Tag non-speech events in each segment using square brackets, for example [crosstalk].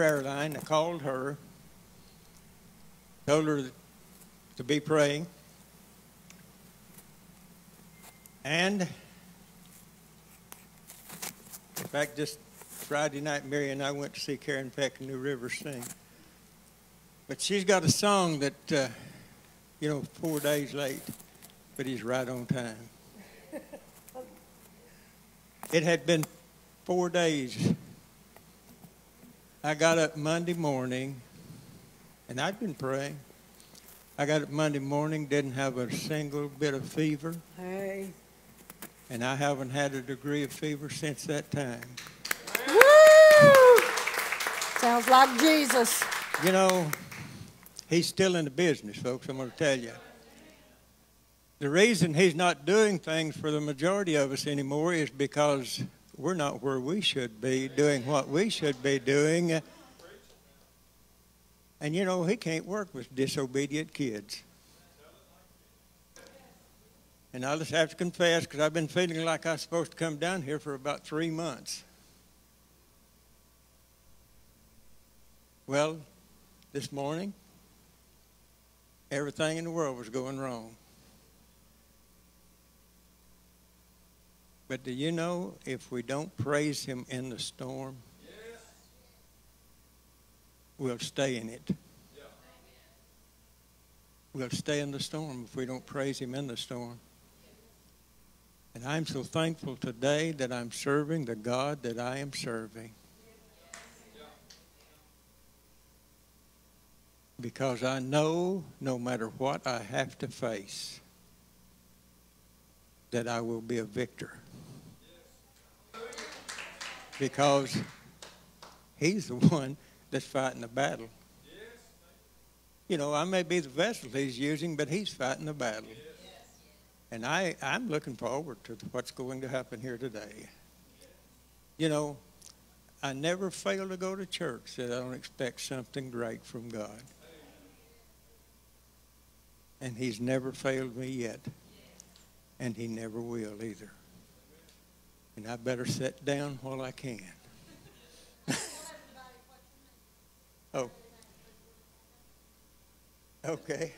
prayer line. I called her, told her to be praying. And, in fact, just Friday night, Mary and I went to see Karen Peck and New River sing. But she's got a song that, uh, you know, four days late, but he's right on time. [laughs] It had been four days. I got up Monday morning, and I'd been praying. I got up Monday morning, didn't have a single bit of fever. Hey. And I haven't had a degree of fever since that time. Woo! Sounds like Jesus. You know, he's still in the business, folks, I'm going to tell you. The reason he's not doing things for the majority of us anymore is because we're not where we should be, doing what we should be doing. And you know, he can't work with disobedient kids. And I'll just have to confess, because I've been feeling like I was supposed to come down here for about three months. Well, this morning, everything in the world was going wrong. But do you know if we don't praise Him in the storm, we'll stay in it. We'll stay in the storm if we don't praise Him in the storm. And I'm so thankful today that I'm serving the God that I am serving. Because I know no matter what I have to face, that I will be a victor because he's the [laughs] one that's fighting the battle. You know, I may be the vessel he's using, but he's fighting the battle. And I, I'm looking forward to what's going to happen here today. You know, I never fail to go to church that I don't expect something great from God. And he's never failed me yet. And he never will either and I better sit down while I can. [laughs] oh. Okay.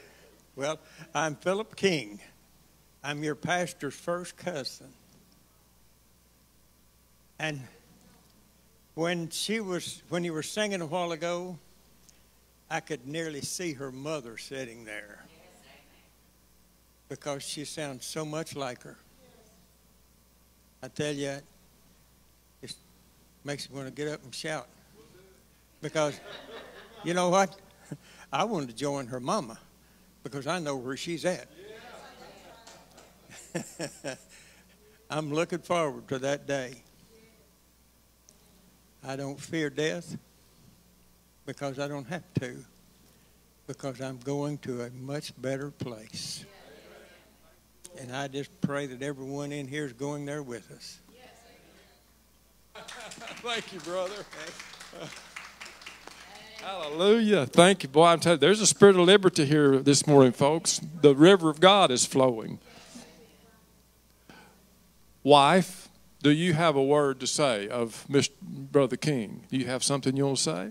Well, I'm Philip King. I'm your pastor's first cousin. And when she was when you were singing a while ago, I could nearly see her mother sitting there. Because she sounds so much like her. I tell you, it makes me want to get up and shout. Because, you know what? [laughs] I wanted to join her mama because I know where she's at. [laughs] I'm looking forward to that day. I don't fear death because I don't have to, because I'm going to a much better place. And I just pray that everyone in here is going there with us. [laughs] Thank you, brother. [laughs] Hallelujah. Thank you, boy. I'm telling you, there's a spirit of liberty here this morning, folks. The river of God is flowing. Wife, do you have a word to say of Mr. Brother King? Do you have something you want to say?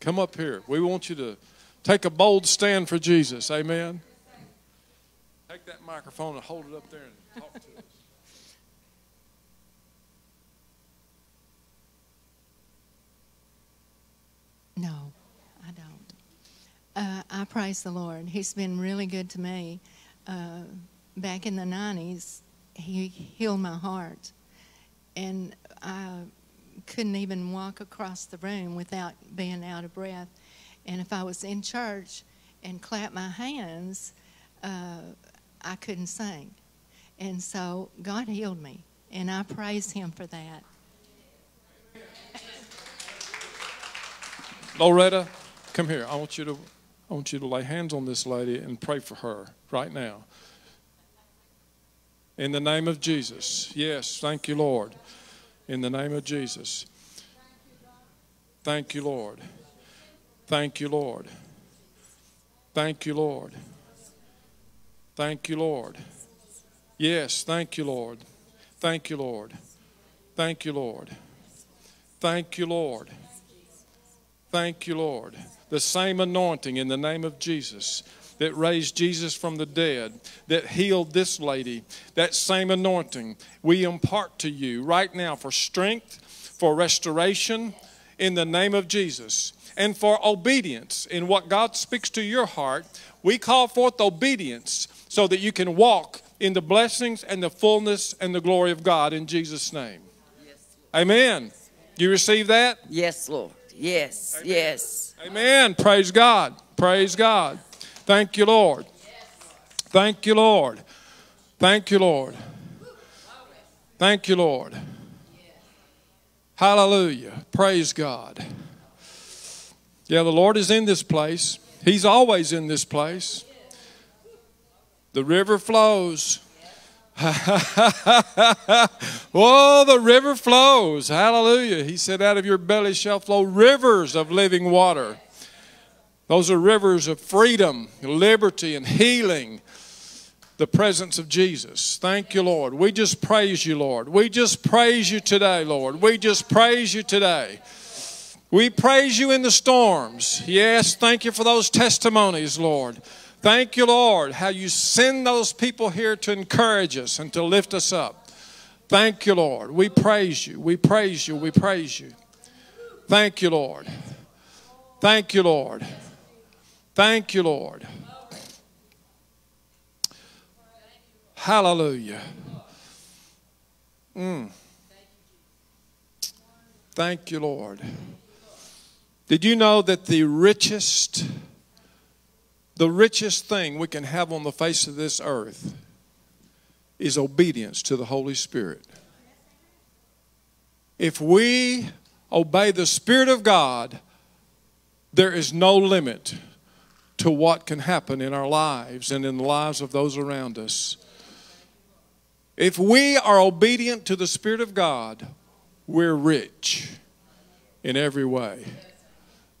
Come up here. We want you to take a bold stand for Jesus. Amen. Take that microphone and hold it up there and talk to us. No, I don't. Uh, I praise the Lord. He's been really good to me. Uh, back in the 90s, He healed my heart. And I couldn't even walk across the room without being out of breath. And if I was in church and clapped my hands, uh, I couldn't sing. And so God healed me, and I praise Him for that. Loretta, come here. I want you to I want you to lay hands on this lady and pray for her right now. In the name of Jesus. Yes, thank you, Lord. In the name of Jesus. Thank you, Lord. Thank you, Lord. Thank you, Lord. Thank you, Lord. Yes, thank you, Lord. Thank you, Lord. Thank you, Lord. Thank you, Lord. Thank you, Lord. The same anointing in the name of Jesus that raised Jesus from the dead, that healed this lady, that same anointing we impart to you right now for strength, for restoration in the name of Jesus, and for obedience in what God speaks to your heart. We call forth obedience so that you can walk in the blessings and the fullness and the glory of God in Jesus' name. Amen. You receive that? Yes, Lord. Yes, yes. Amen. Praise God. Praise God. Thank you, Lord. Thank you, Lord. Thank you, Lord. Thank you, Lord. Hallelujah. Praise God. Yeah, the Lord is in this place. He's always in this place. The river flows. [laughs] oh, the river flows. Hallelujah. He said, Out of your belly shall flow rivers of living water. Those are rivers of freedom, liberty, and healing. The presence of Jesus. Thank you, Lord. We just praise you, Lord. We just praise you today, Lord. We just praise you today. We praise you in the storms. Yes, thank you for those testimonies, Lord. Thank you, Lord, how you send those people here to encourage us and to lift us up. Thank you, Lord. We praise you. We praise you. We praise you. Thank you, Lord. Thank you, Lord. Thank you, Lord. Hallelujah. Mm. Thank you, Lord. Did you know that the richest, the richest thing we can have on the face of this earth is obedience to the Holy Spirit? If we obey the Spirit of God, there is no limit to what can happen in our lives and in the lives of those around us. If we are obedient to the Spirit of God, we're rich in every way.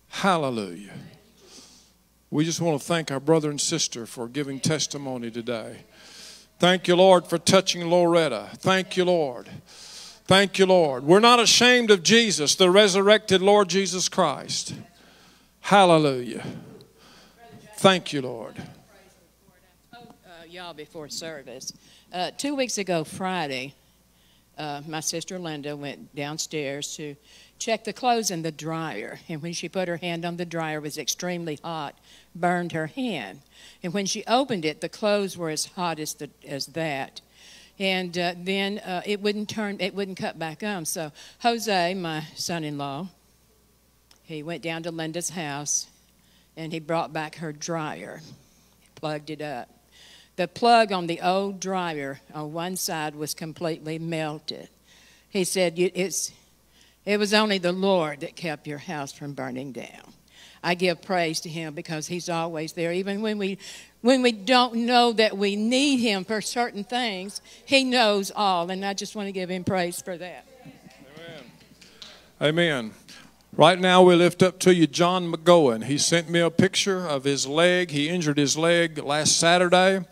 Hallelujah. We just want to thank our brother and sister for giving testimony today. Thank you, Lord, for touching Loretta. Thank you, Lord. Thank you, Lord. We're not ashamed of Jesus, the resurrected Lord Jesus Christ. Hallelujah. Thank you, Lord. Uh, y'all before service. Uh, two weeks ago, Friday, uh, my sister Linda went downstairs to check the clothes in the dryer. And when she put her hand on the dryer, it was extremely hot, burned her hand. And when she opened it, the clothes were as hot as, the, as that. And uh, then uh, it wouldn't turn, it wouldn't cut back on. So Jose, my son-in-law, he went down to Linda's house and he brought back her dryer, plugged it up. The plug on the old dryer on one side was completely melted. He said, it's, It was only the Lord that kept your house from burning down. I give praise to him because he's always there. Even when we, when we don't know that we need him for certain things, he knows all. And I just want to give him praise for that. Amen. Amen. Right now, we lift up to you John McGowan. He sent me a picture of his leg. He injured his leg last Saturday,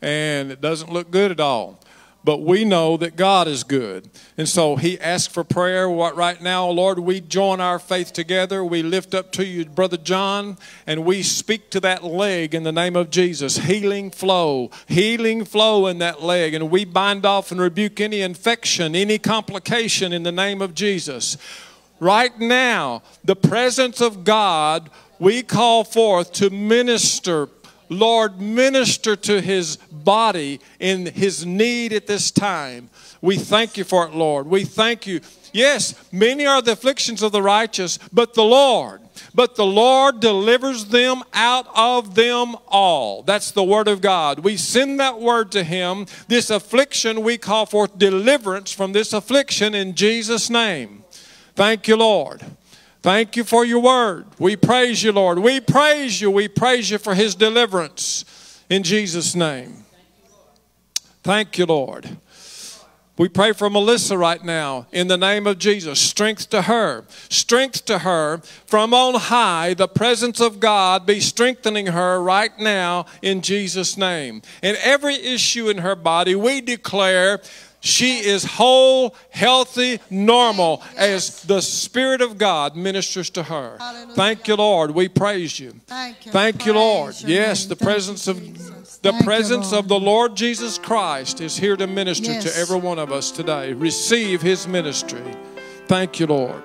and it doesn't look good at all. But we know that God is good. And so he asked for prayer. What right now, Lord, we join our faith together. We lift up to you, Brother John, and we speak to that leg in the name of Jesus. Healing flow, healing flow in that leg. And we bind off and rebuke any infection, any complication in the name of Jesus right now, the presence of God, we call forth to minister. Lord, minister to his body in his need at this time. We thank you for it, Lord. We thank you. Yes, many are the afflictions of the righteous, but the Lord, but the Lord delivers them out of them all. That's the word of God. We send that word to him. This affliction, we call forth deliverance from this affliction in Jesus' name. Thank you, Lord. Thank you for your word. We praise you, Lord. We praise you. We praise you for his deliverance in Jesus' name. Thank you, Lord. We pray for Melissa right now in the name of Jesus. Strength to her. Strength to her from on high. The presence of God be strengthening her right now in Jesus' name. In every issue in her body, we declare she is whole, healthy, normal as the Spirit of God ministers to her. Thank you, Lord. We praise you. Thank you, Lord. Yes, the presence of the presence of the Lord Jesus Christ is here to minister to every one of us today. Receive his ministry. Thank you, Lord.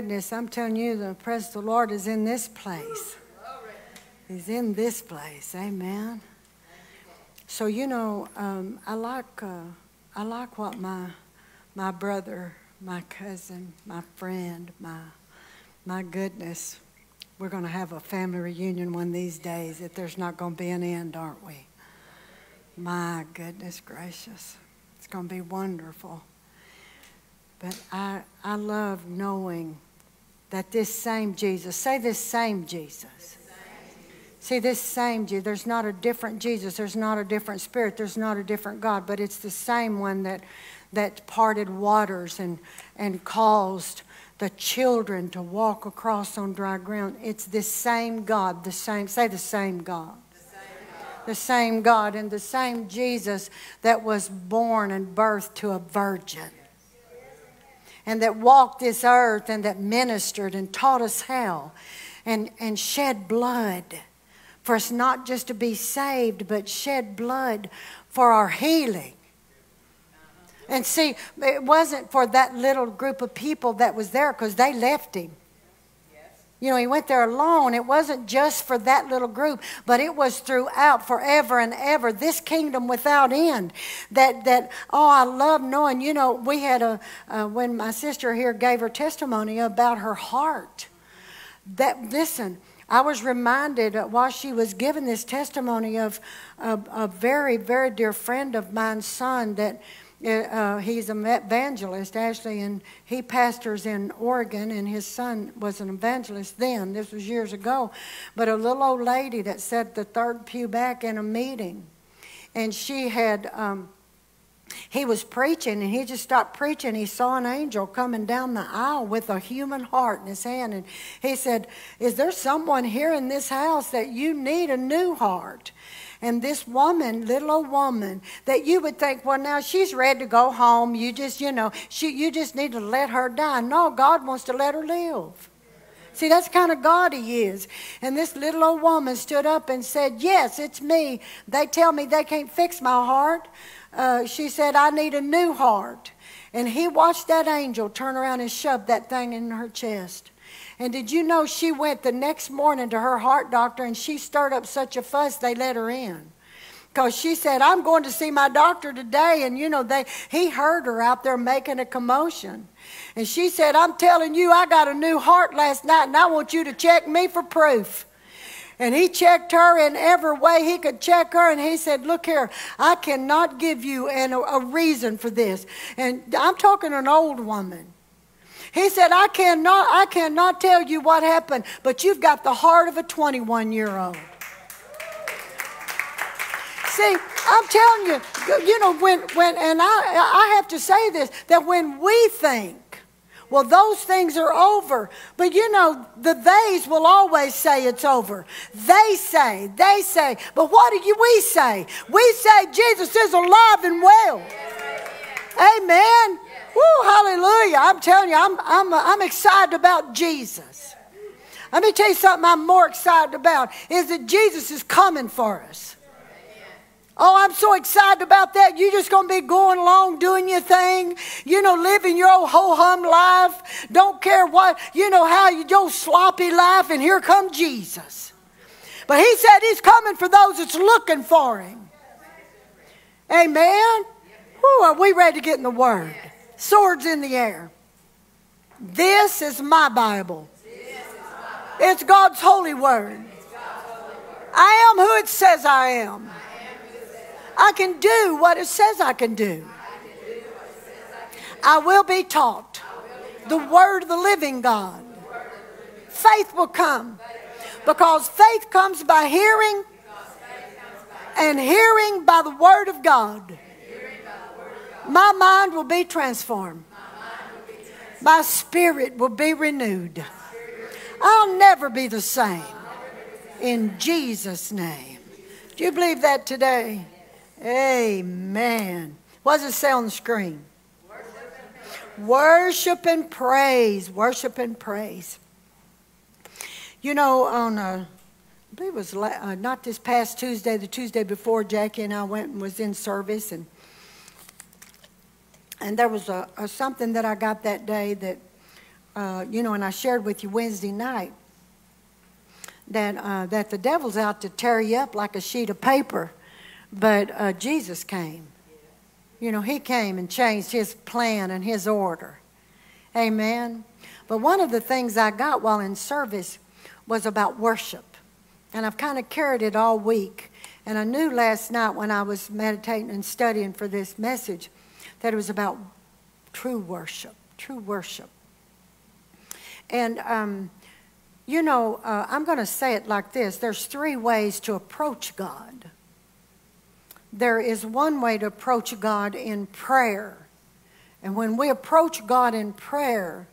Goodness, I'm telling you, the presence of the Lord is in this place. He's in this place. Amen. So you know, um, I like uh, I like what my my brother, my cousin, my friend, my my goodness. We're going to have a family reunion one these days. If there's not going to be an end, aren't we? My goodness gracious. It's going to be wonderful. But I, I love knowing that this same Jesus, say this same Jesus. See, this same Jesus, there's not a different Jesus, there's not a different spirit, there's not a different God, but it's the same one that, that parted waters and, and caused the children to walk across on dry ground. It's the same God, the same, say the same God the same God and the same Jesus that was born and birthed to a virgin. And that walked this earth and that ministered and taught us how and, and shed blood for us not just to be saved, but shed blood for our healing. And see, it wasn't for that little group of people that was there because they left him. You know, he went there alone. It wasn't just for that little group, but it was throughout forever and ever. This kingdom without end. That that oh, I love knowing. You know, we had a uh, when my sister here gave her testimony about her heart. That listen. I was reminded while she was giving this testimony of a, a very, very dear friend of mine's son that uh, he's an evangelist, actually, and he pastors in Oregon, and his son was an evangelist then. This was years ago. But a little old lady that sat the third pew back in a meeting, and she had. Um, he was preaching and he just stopped preaching. He saw an angel coming down the aisle with a human heart in his hand. And he said, Is there someone here in this house that you need a new heart? And this woman, little old woman, that you would think, well, now she's ready to go home. You just, you know, she, you just need to let her die. No, God wants to let her live. See, that's kind of God He is. And this little old woman stood up and said, Yes, it's me. They tell me they can't fix my heart. Uh, she said, I need a new heart. And he watched that angel turn around and shove that thing in her chest. And did you know she went the next morning to her heart doctor and she stirred up such a fuss they let her in? Because she said, I'm going to see my doctor today. And you know, they, he heard her out there making a commotion. And she said, I'm telling you, I got a new heart last night and I want you to check me for proof. And he checked her in every way he could check her. And he said, Look here, I cannot give you an, a reason for this. And I'm talking an old woman. He said, I cannot, I cannot tell you what happened, but you've got the heart of a 21 year old. See, I'm telling you, you know, when, when and I, I have to say this, that when we think, well, those things are over. But you know, the theys will always say it's over. They say, they say. But what do you, we say? We say Jesus is alive and well. Amen. Woo, hallelujah. I'm telling you, I'm, I'm, uh, I'm excited about Jesus. Let me tell you something I'm more excited about is that Jesus is coming for us. Oh, I'm so excited about that. You're just going to be going along doing your thing, you know, living your old ho hum life. Don't care what, you know, how you do sloppy life, and here comes Jesus. But he said he's coming for those that's looking for him. Amen. Who are we ready to get in the Word? Swords in the air. This is my Bible. It's God's holy word. I am who it says I am. I can do what it says I can do. I will be taught the word of the living God. Faith will come because faith comes by hearing and hearing by the word of God. My mind will be transformed. My spirit will be renewed. I'll never be the same. In Jesus' name. Do you believe that today? Amen. What does it say on the screen? Worship and praise. Worship and praise. You know, on uh, I believe it was uh, not this past Tuesday, the Tuesday before, Jackie and I went and was in service, and and there was a, a something that I got that day that, uh, you know, and I shared with you Wednesday night that uh, that the devil's out to tear you up like a sheet of paper but uh, Jesus came. You know, He came and changed His plan and His order. Amen. But one of the things I got while in service was about worship. And I've kind of carried it all week. And I knew last night when I was meditating and studying for this message that it was about true worship. True worship. And, um, you know, uh, I'm going to say it like this there's three ways to approach God there is one way to approach God in prayer. And when we approach God in prayer,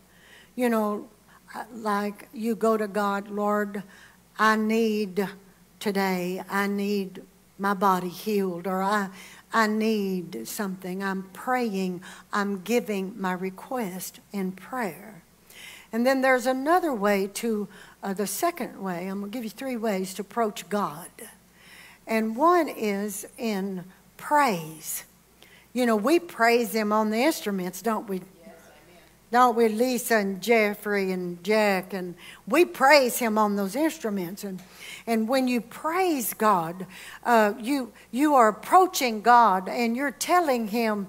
you know, like you go to God, Lord, I need today, I need my body healed, or I, I need something. I'm praying, I'm giving my request in prayer. And then there's another way to, uh, the second way, I'm going to give you three ways to approach God. And one is in praise. You know, we praise Him on the instruments, don't we? Don't we, Lisa and Jeffrey and Jack? And we praise Him on those instruments. And, and when you praise God, uh, you, you are approaching God and you're telling Him,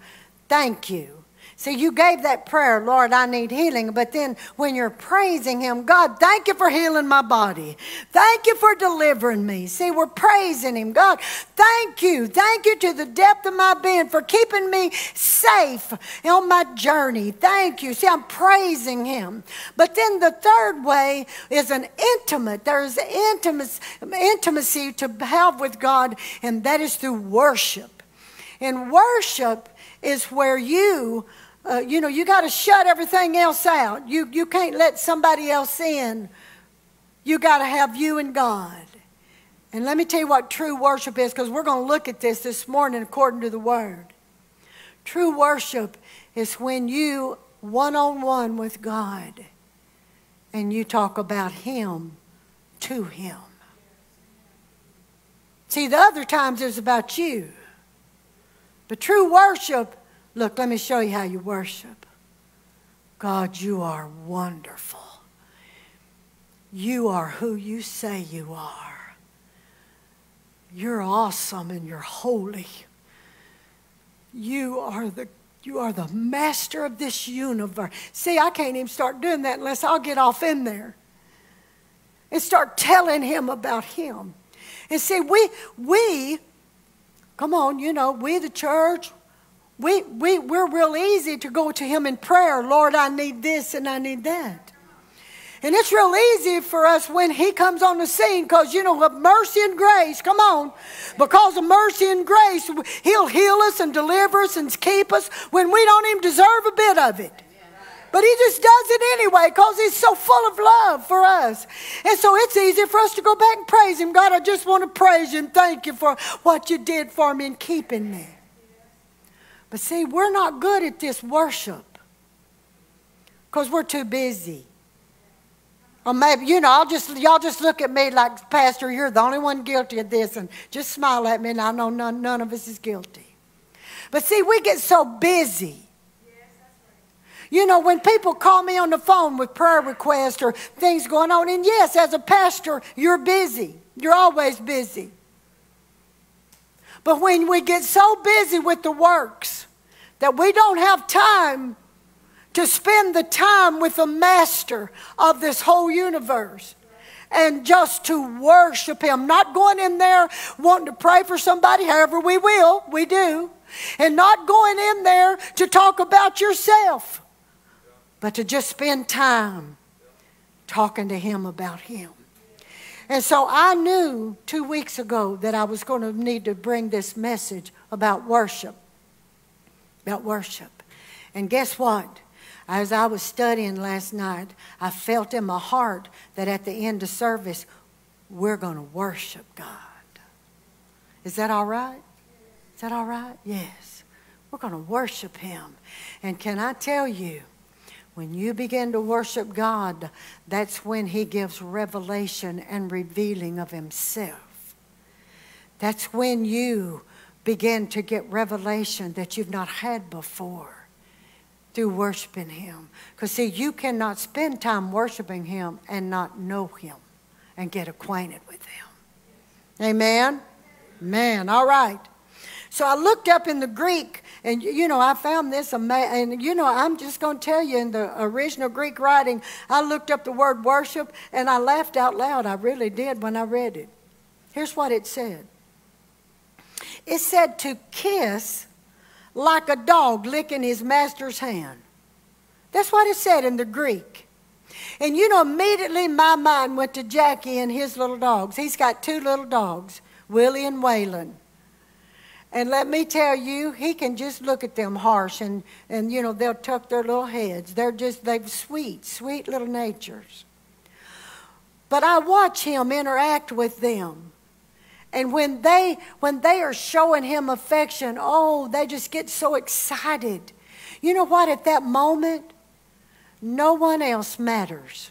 thank you. See, you gave that prayer, Lord, I need healing. But then when you're praising Him, God, thank you for healing my body. Thank you for delivering me. See, we're praising Him. God, thank you. Thank you to the depth of my being for keeping me safe on my journey. Thank you. See, I'm praising Him. But then the third way is an intimate, there's intimacy, intimacy to have with God, and that is through worship. And worship is where you uh, you know, you got to shut everything else out. You, you can't let somebody else in. You got to have you and God. And let me tell you what true worship is because we're going to look at this this morning according to the Word. True worship is when you one on one with God and you talk about Him to Him. See, the other times it's about you. But true worship Look, let me show you how you worship. God, you are wonderful. You are who you say you are. You're awesome and you're holy. You are the you are the master of this universe. See, I can't even start doing that unless I'll get off in there. and start telling him about him. And see, we, we, come on, you know, we the church, we, we, we're real easy to go to him in prayer. Lord, I need this and I need that. And it's real easy for us when he comes on the scene because, you know, of mercy and grace, come on. Because of mercy and grace, he'll heal us and deliver us and keep us when we don't even deserve a bit of it. But he just does it anyway because he's so full of love for us. And so it's easy for us to go back and praise him. God, I just want to praise you and thank you for what you did for me and keeping me. But see, we're not good at this worship because we're too busy. Or maybe, you know, I'll just, y'all just look at me like, Pastor, you're the only one guilty of this, and just smile at me, and I know none, none of us is guilty. But see, we get so busy. You know, when people call me on the phone with prayer requests or things going on, and yes, as a pastor, you're busy. You're always busy. But when we get so busy with the works that we don't have time to spend the time with the master of this whole universe and just to worship him, not going in there wanting to pray for somebody, however, we will, we do, and not going in there to talk about yourself, but to just spend time talking to him about him. And so I knew two weeks ago that I was going to need to bring this message about worship. About worship. And guess what? As I was studying last night, I felt in my heart that at the end of service, we're going to worship God. Is that all right? Is that all right? Yes. We're going to worship Him. And can I tell you, when you begin to worship God, that's when He gives revelation and revealing of Himself. That's when you begin to get revelation that you've not had before through worshiping Him. Because, see, you cannot spend time worshiping Him and not know Him and get acquainted with Him. Amen? Man, all right. So I looked up in the Greek, and you know, I found this amazing. And you know, I'm just going to tell you in the original Greek writing, I looked up the word worship, and I laughed out loud. I really did when I read it. Here's what it said it said to kiss like a dog licking his master's hand. That's what it said in the Greek. And you know, immediately my mind went to Jackie and his little dogs. He's got two little dogs, Willie and Waylon. And let me tell you, he can just look at them harsh and, and you know, they'll tuck their little heads. They're just, they've sweet, sweet little natures. But I watch him interact with them. And when they when they are showing him affection, oh, they just get so excited. You know what? At that moment, no one else matters.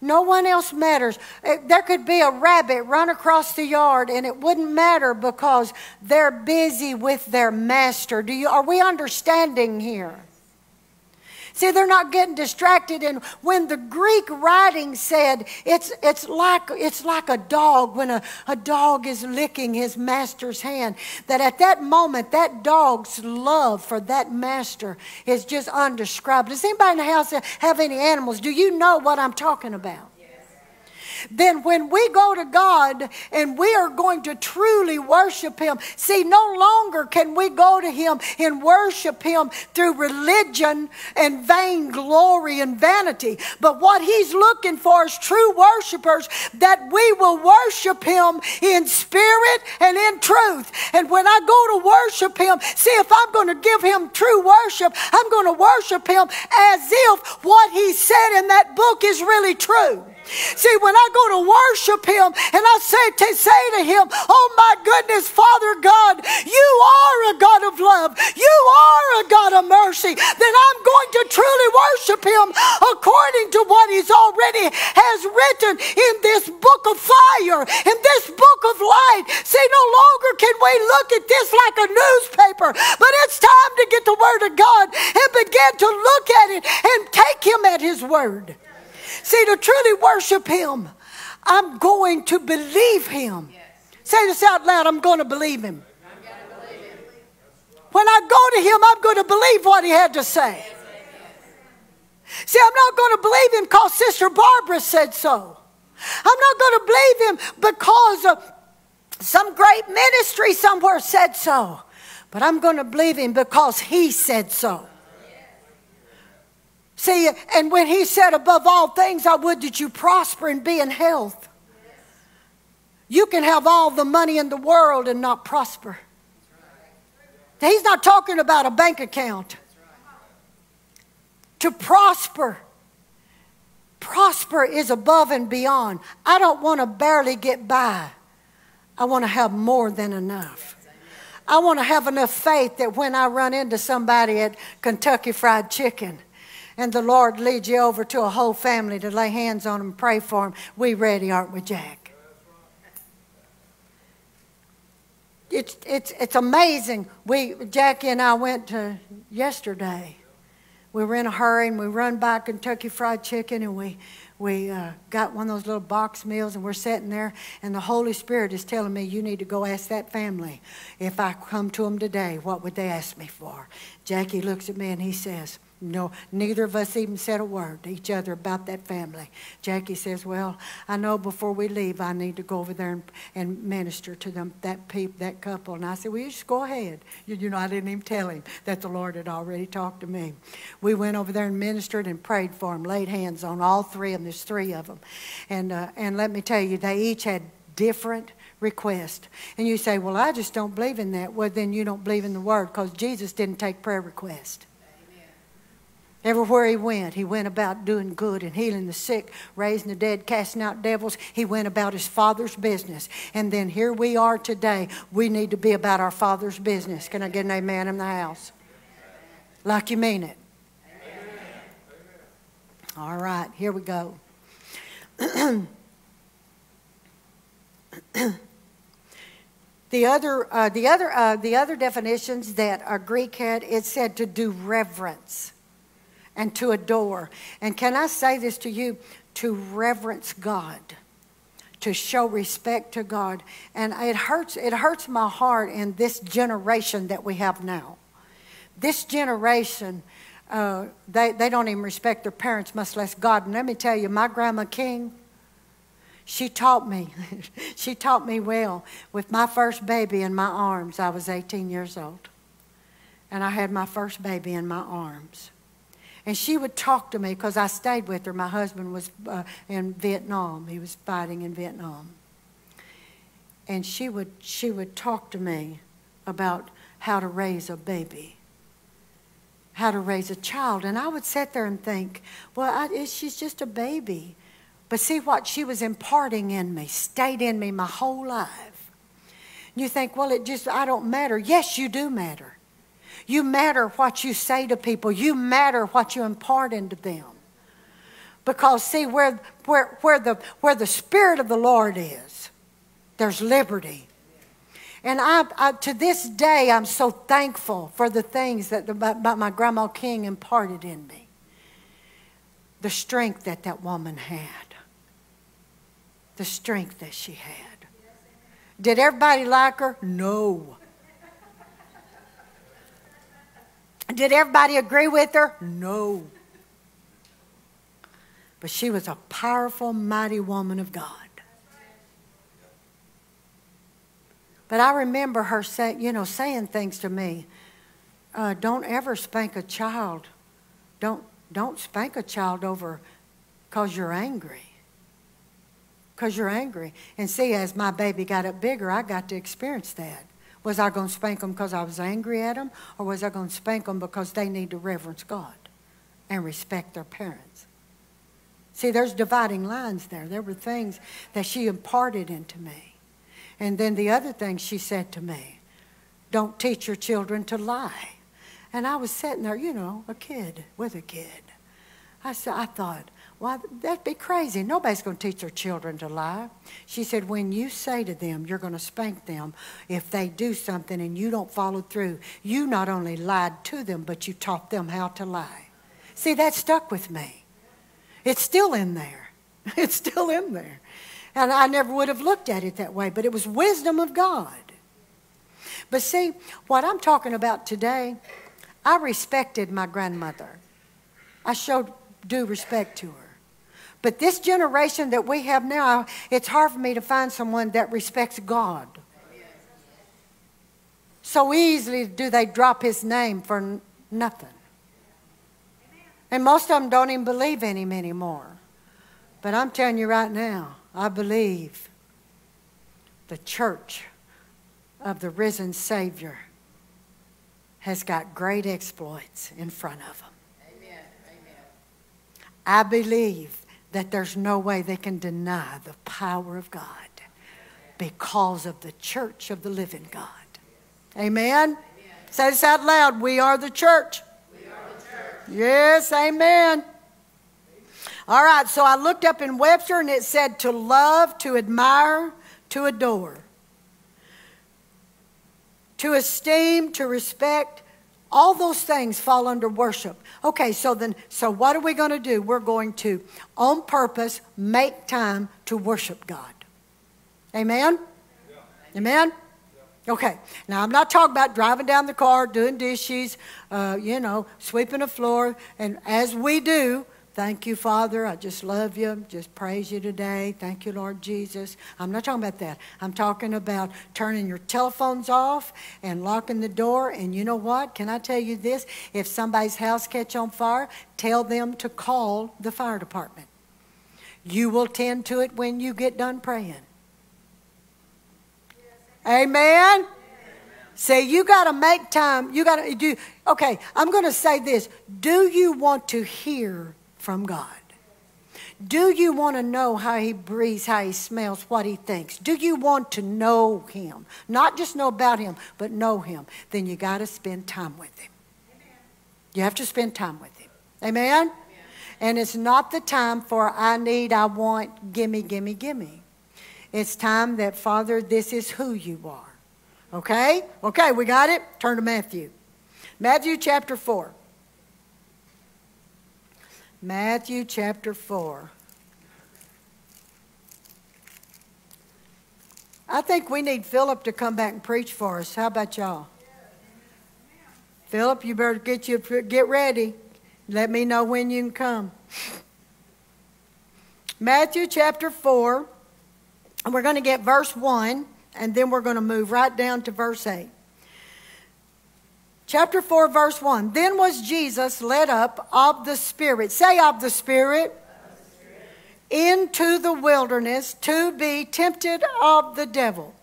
No one else matters. Eh, there could be a rabbit run across the yard and it wouldn't matter because they're busy with their master. Do you are we understanding here? See, they're not getting distracted. And when the Greek writing said it's, it's, like, it's like a dog when a, a dog is licking his master's hand, that at that moment, that dog's love for that master is just undescribable. Does anybody in the house have any animals? Do you know what I'm talking about? Then when we go to God and we are going to truly worship Him, see, no longer can we go to Him and worship Him through religion and vain glory and vanity. But what He's looking for is true worshipers that we will worship Him in spirit and in truth. And when I go to worship Him, see, if I'm going to give Him true worship, I'm going to worship Him as if what He said in that book is really true. See, when I go to worship Him and I say to say to Him, Oh my goodness, Father God, you are a God of love, you are a God of mercy, then I'm going to truly worship Him according to what He's already has written in this book of fire, in this book of light. See, no longer can we look at this like a newspaper, but it's time to get the Word of God and begin to look at it and take Him at His word. See, to truly worship Him, I'm going to believe Him. Say this out loud I'm going to believe Him. Believe him. When I go to Him, I'm going to believe what He had to say. See, I'm not going to believe him because Sister Barbara said so. I'm not going to believe him because of some great ministry somewhere said so. But I'm going to believe him because he said so. See, and when he said, above all things, I would that you prosper and be in health. You can have all the money in the world and not prosper. He's not talking about a bank account. To prosper. Prosper is above and beyond. I don't want to barely get by. I want to have more than enough. I want to have enough faith that when I run into somebody at Kentucky Fried Chicken and the Lord leads you over to a whole family to lay hands on them and pray for them, we ready, aren't we, Jack? It's, it's, it's amazing. We, Jackie and I went to yesterday we were in a hurry and we run by Kentucky Fried Chicken and we, we uh, got one of those little box meals and we're sitting there and the Holy Spirit is telling me, you need to go ask that family if I come to them today, what would they ask me for? Jackie looks at me and he says, no, neither of us even said a word to each other about that family. Jackie says, "Well, I know before we leave, I need to go over there and, and minister to them that peep, that couple." And I said, "Well, you just go ahead." You, you know, I didn't even tell him that the Lord had already talked to me. We went over there and ministered and prayed for them, laid hands on all three of them. There's three of them, and uh, and let me tell you, they each had different request. And you say, Well, I just don't believe in that. Well, then you don't believe in the word because Jesus didn't take prayer requests. Everywhere he went, he went about doing good and healing the sick, raising the dead, casting out devils. He went about his Father's business. And then here we are today. We need to be about our Father's business. Can I get an amen in the house? Like you mean it. All right, here we go. [clears throat] the other, uh, the other, uh, the other definitions that a Greek had, it said to do reverence and to adore. And can I say this to you? To reverence God, to show respect to God. And it hurts, it hurts my heart in this generation that we have now. This generation, uh, they, they don't even respect their parents, much less God. And let me tell you, my grandma King, she taught me. [laughs] she taught me well. With my first baby in my arms, I was 18 years old. And I had my first baby in my arms. And she would talk to me because I stayed with her. My husband was uh, in Vietnam. He was fighting in Vietnam. And she would, she would talk to me about how to raise a baby, how to raise a child. And I would sit there and think, well, I, she's just a baby. But see what she was imparting in me, stayed in me my whole life. You think, well, it just, I don't matter. Yes, you do matter. You matter what you say to people. You matter what you impart into them. Because see, where, where, where, the, where the Spirit of the Lord is, there's liberty. And I, I, to this day, I'm so thankful for the things that the, my Grandma King imparted in me. The strength that that woman had. The strength that she had. Did everybody like her? No. Did everybody agree with her? No. But she was a powerful, mighty woman of God. But I remember her say, you know, saying things to me. Uh, don't ever spank a child. Don't don't spank a child over because you're angry. Because you're angry. And see, as my baby got up bigger, I got to experience that. Was I going to spank them because I was angry at them, or was I going to spank them because they need to reverence God and respect their parents? See, there's dividing lines there. There were things that she imparted into me. And then the other thing she said to me, don't teach your children to lie. And I was sitting there, you know, a kid with a kid. I, said, I thought, well, that'd be crazy. Nobody's going to teach their children to lie. She said, when you say to them, you're going to spank them if they do something and you don't follow through, you not only lied to them, but you taught them how to lie. See, that stuck with me. It's still in there. [laughs] It's still in there. And I never would have looked at it that way, but it was wisdom of God. But see, what I'm talking about today, I respected my grandmother. I showed due respect to her. But this generation that we have now, it's hard for me to find someone that respects God. So easily do they drop his name for nothing. And most of them don't even believe in him anymore. But I'm telling you right now, I believe the church of the risen Savior has got great exploits in front of them. Amen. Amen. I believe that there's no way they can deny the power of God because of the church of the living God. Amen? amen. Say this out loud. We are the church. We are the church. Yes, amen. All right, so I looked up in Webster and it said to love, to admire, to adore, to esteem, to respect. All those things fall under worship. Okay, so then, so what are we going to do? We're going to, on purpose, make time to worship God. Amen? Yeah. Amen? Okay, now I'm not talking about driving down the car, doing dishes, uh, you know, sweeping the floor, and as we do, Thank you, Father. I just love you. Just praise you today. Thank you, Lord Jesus. I'm not talking about that. I'm talking about turning your telephones off and locking the door. And you know what? Can I tell you this? If somebody's house catch on fire, tell them to call the fire department. You will tend to it when you get done praying. Amen. Say you got to make time. You got to do. Okay, I'm going to say this. Do you want to hear from God? Do you want to know how he breathes, how he smells, what he thinks? Do you want to know him? Not just know about him, but know him. Then you got to spend time with him. Amen. You have to spend time with him. Amen? Amen? And it's not the time for I need, I want, gimme, gimme, gimme. It's time that, Father, this is who you are. Okay? Okay, we got it? Turn to Matthew. Matthew chapter 4. Matthew chapter 4. I think we need Philip to come back and preach for us. How about y'all? Philip, you better get you get ready. Let me know when you can come. Matthew chapter 4, and we're going to get verse 1, and then we're going to move right down to verse 8. Chapter 4, verse 1. Then was Jesus led up of the Spirit. Say, of the Spirit. Into the wilderness to be tempted of the devil.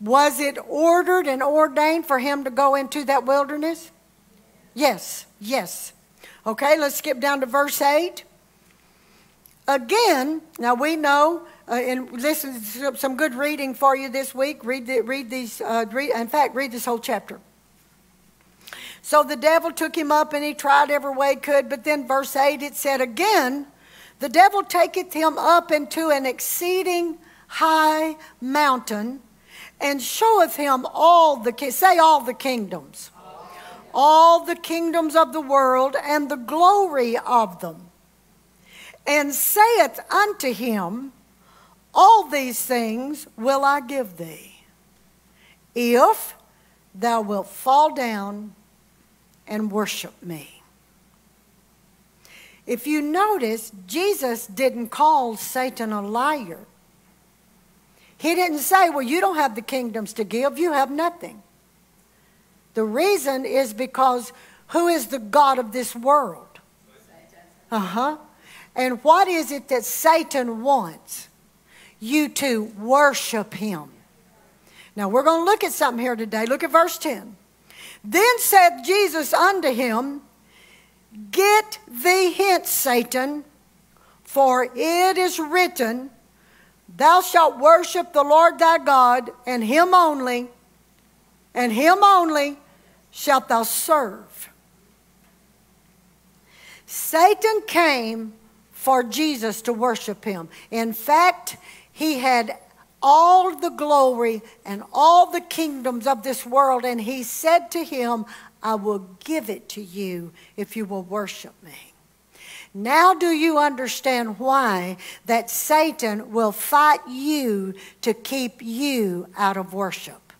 Was it ordered and ordained for him to go into that wilderness? Yes, yes. Okay, let's skip down to verse 8. Again, now we know uh, and listen some good reading for you this week. Read, the, read these, uh, read, in fact, read this whole chapter. So the devil took him up and he tried every way he could. But then, verse 8, it said, Again, the devil taketh him up into an exceeding high mountain and showeth him all the, say all the kingdoms, all the kingdoms of the world and the glory of them, and saith unto him, all these things will I give thee, if thou wilt fall down and worship me. If you notice, Jesus didn't call Satan a liar. He didn't say, Well, you don't have the kingdoms to give, you have nothing. The reason is because who is the God of this world? Uh huh. And what is it that Satan wants? You to worship him. Now we're going to look at something here today. Look at verse 10. Then said Jesus unto him, Get thee hence, Satan, for it is written, Thou shalt worship the Lord thy God, and him only, and him only shalt thou serve. Satan came for Jesus to worship him. In fact, he had all the glory and all the kingdoms of this world, and he said to him, I will give it to you if you will worship me. Now, do you understand why that Satan will fight you to keep you out of worship?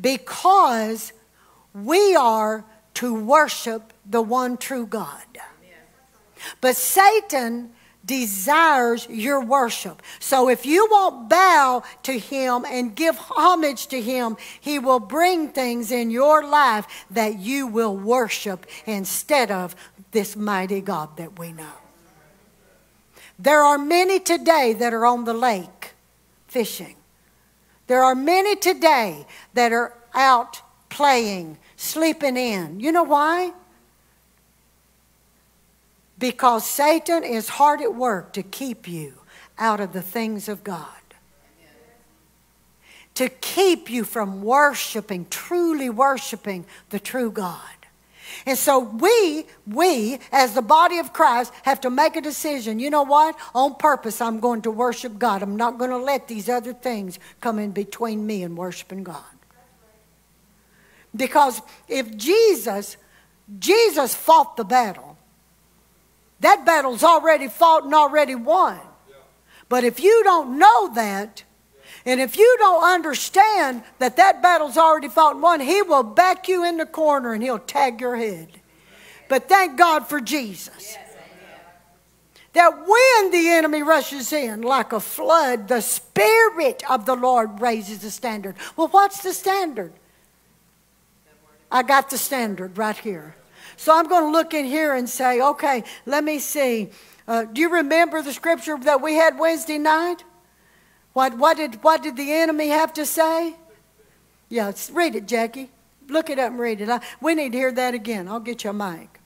Because we are to worship the one true God. But Satan desires your worship. So if you won't bow to him and give homage to him, he will bring things in your life that you will worship instead of this mighty God that we know. There are many today that are on the lake fishing. There are many today that are out playing, sleeping in. You know why? Because Satan is hard at work to keep you out of the things of God. To keep you from worshiping, truly worshiping the true God. And so we, we, as the body of Christ, have to make a decision. You know what? On purpose, I'm going to worship God. I'm not going to let these other things come in between me and worshiping God. Because if Jesus, Jesus fought the battle, that battle's already fought and already won. But if you don't know that, and if you don't understand that that battle's already fought and won, he will back you in the corner and he'll tag your head. But thank God for Jesus. That when the enemy rushes in like a flood, the Spirit of the Lord raises the standard. Well, what's the standard? I got the standard right here. So I'm going to look in here and say, okay, let me see. Uh, do you remember the scripture that we had Wednesday night? What, what, did, what did the enemy have to say? Yeah, read it, Jackie. Look it up and read it. I, we need to hear that again. I'll get you a mic.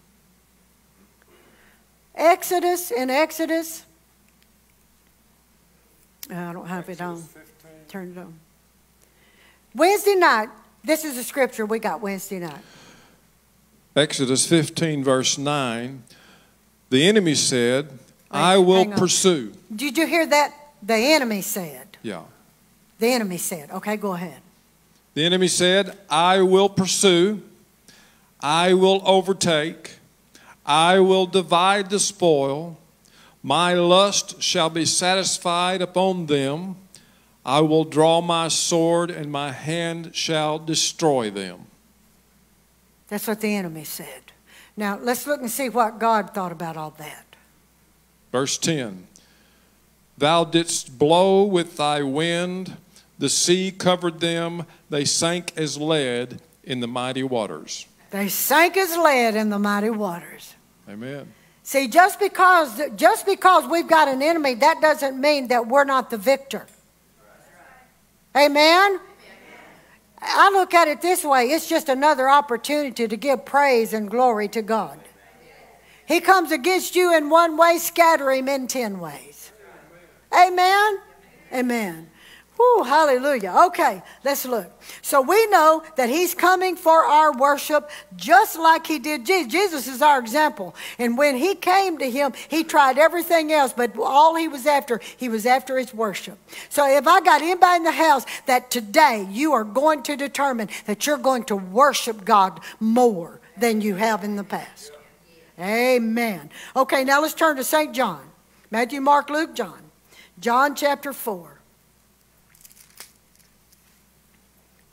Exodus, in Exodus. I don't have it on. Turn it on. Wednesday night, this is a scripture we got Wednesday night. Exodus 15, verse 9. The enemy said, I will pursue. Did you hear that? The enemy said. Yeah. The enemy said. Okay, go ahead. The enemy said, I will pursue, I will overtake, I will divide the spoil, my lust shall be satisfied upon them, I will draw my sword, and my hand shall destroy them. That's what the enemy said. Now, let's look and see what God thought about all that. Verse 10 Thou didst blow with thy wind, the sea covered them, they sank as lead in the mighty waters. They sank as lead in the mighty waters. Amen. See, just because just because we've got an enemy, that doesn't mean that we're not the victor. Amen. I look at it this way it's just another opportunity to give praise and glory to God. He comes against you in one way, scatter him in ten ways. Amen? Amen. Hallelujah. Okay, let's look. So we know that he's coming for our worship just like he did Jesus. Jesus is our example. And when he came to him, he tried everything else, but all he was after, he was after his worship. So if I got anybody in the house that today you are going to determine that you're going to worship God more than you have in the past. Amen. Okay, now let's turn to St. John. Matthew, Mark, Luke, John. John chapter 4.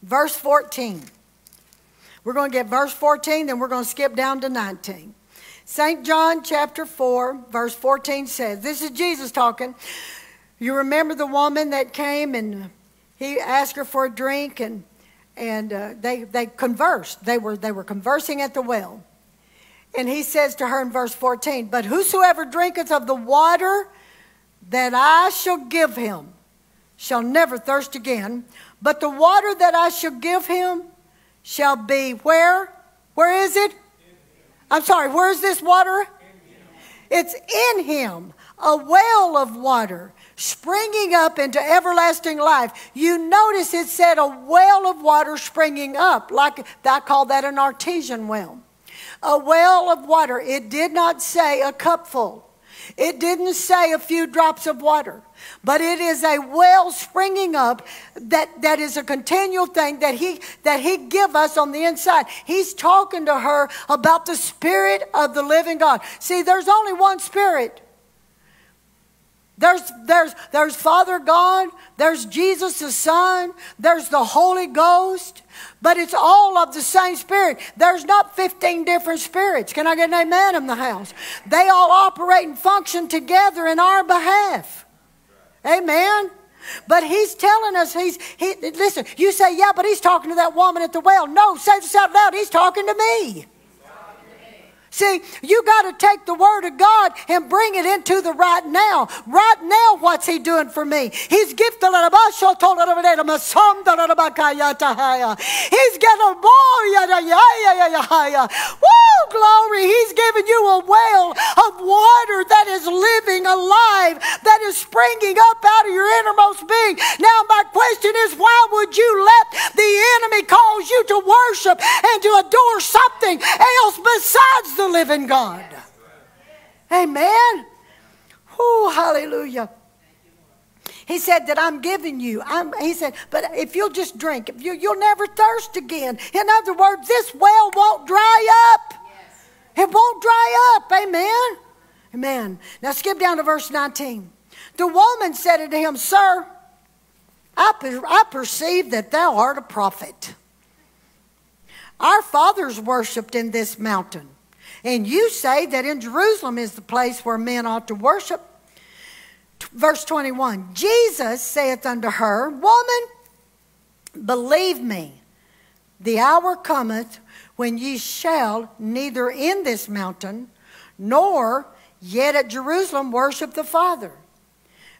Verse 14. We're going to get verse 14, then we're going to skip down to 19. St. John chapter 4, verse 14 says, This is Jesus talking. You remember the woman that came and he asked her for a drink and and uh, they, they conversed. They were, they were conversing at the well. And he says to her in verse 14, But whosoever drinketh of the water that I shall give him shall never thirst again, but the water that I shall give him shall be where? Where is it? I'm sorry, where is this water? It's in him, a well of water springing up into everlasting life. You notice it said a well of water springing up, like I call that an artesian well. A well of water. It did not say a cupful. It didn't say a few drops of water, but it is a well springing up that, that is a continual thing that he, that he give us on the inside. He's talking to her about the spirit of the living God. See, there's only one spirit. There's, there's, there's Father God, there's Jesus the Son, there's the Holy Ghost, but it's all of the same Spirit. There's not 15 different spirits. Can I get an amen in the house? They all operate and function together in our behalf. Amen. But he's telling us, he's, he, listen, you say, yeah, but he's talking to that woman at the well. No, say this out loud, he's talking to me. See, you got to take the word of God and bring it into the right now. Right now, what's he doing for me? He's gifted. He's getting a Woo, glory. He's giving you a well of water that is living alive, that is springing up out of your innermost being. Now, my question is, why would you let the enemy cause you to worship and to adore something else besides the the living God. Amen. Oh, hallelujah. He said that I'm giving you. I'm, he said, but if you'll just drink, if you, you'll never thirst again. In other words, this well won't dry up. It won't dry up. Amen. Amen. Now skip down to verse 19. The woman said unto him, Sir, I, per- I perceive that thou art a prophet. Our fathers worshipped in this mountain and you say that in Jerusalem is the place where men ought to worship. Verse 21 Jesus saith unto her, Woman, believe me, the hour cometh when ye shall neither in this mountain nor yet at Jerusalem worship the Father.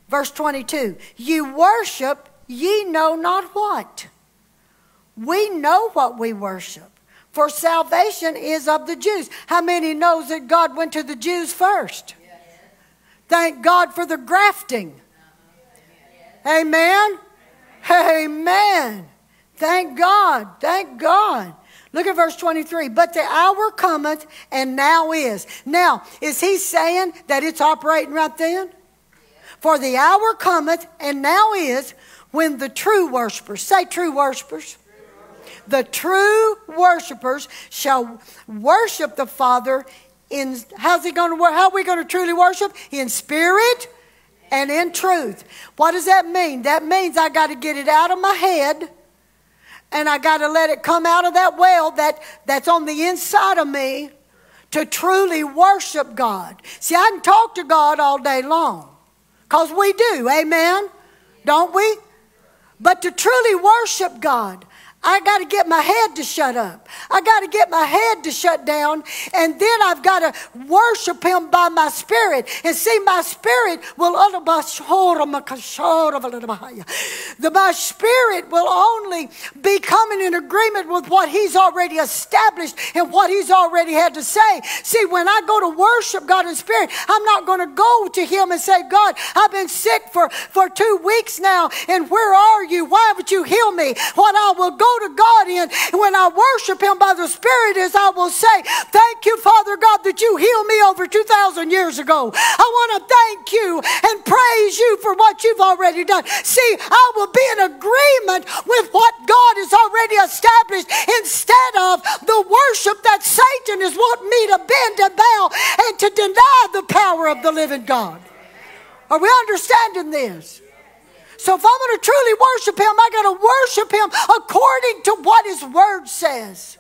Verse 22 You worship ye know not what. We know what we worship. For salvation is of the Jews. How many knows that God went to the Jews first? Thank God for the grafting. Amen. Amen. Thank God. Thank God. Look at verse 23. But the hour cometh and now is. Now, is he saying that it's operating right then? For the hour cometh and now is when the true worshipers, say true worshipers, the true worshipers shall worship the Father in how's he going to? How are we going to truly worship? In spirit and in truth. What does that mean? That means I got to get it out of my head and I got to let it come out of that well that, that's on the inside of me to truly worship God. See, I can talk to God all day long because we do, amen? Don't we? But to truly worship God, I got to get my head to shut up. I got to get my head to shut down. And then I've got to worship Him by my spirit. And see, my spirit will, the my spirit will only be coming in agreement with what He's already established and what He's already had to say. See, when I go to worship God in spirit, I'm not going to go to Him and say, God, I've been sick for, for two weeks now, and where are you? Why would you heal me? What I will go to God in And when I worship Him by the Spirit is I will say, Thank you, Father God, that you healed me over 2,000 years ago. I want to thank you and praise you for what you've already done. See, I will be in agreement with what God has already established instead of the worship that Satan is wanting me to bend and bow and to deny the power of the living God. Are we understanding this? So if I'm going to truly worship Him, I got to worship Him according to what His Word says.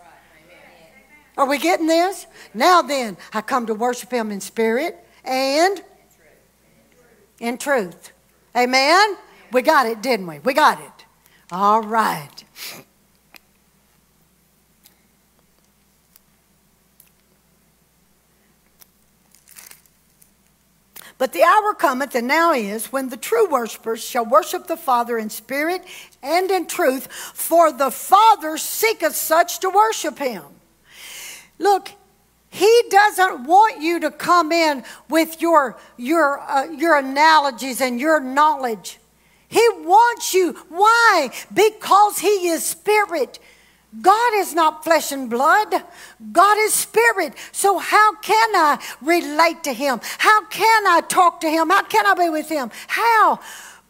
Are we getting this? Now then, I come to worship Him in spirit and in truth. Amen? We got it, didn't we? We got it. All right. But the hour cometh, and now is, when the true worshippers shall worship the Father in spirit and in truth, for the Father seeketh such to worship him. Look, he doesn't want you to come in with your, your, uh, your analogies and your knowledge. He wants you. Why? Because He is spirit. God is not flesh and blood. God is spirit. So how can I relate to him? How can I talk to him? How can I be with him? How?